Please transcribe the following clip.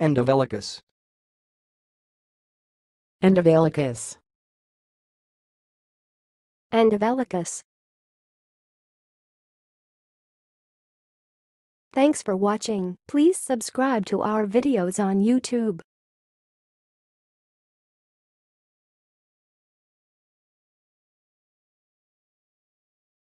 Endovelicus. Endovelicus. Endovelicus. Thanks for watching. Please subscribe to our videos on YouTube.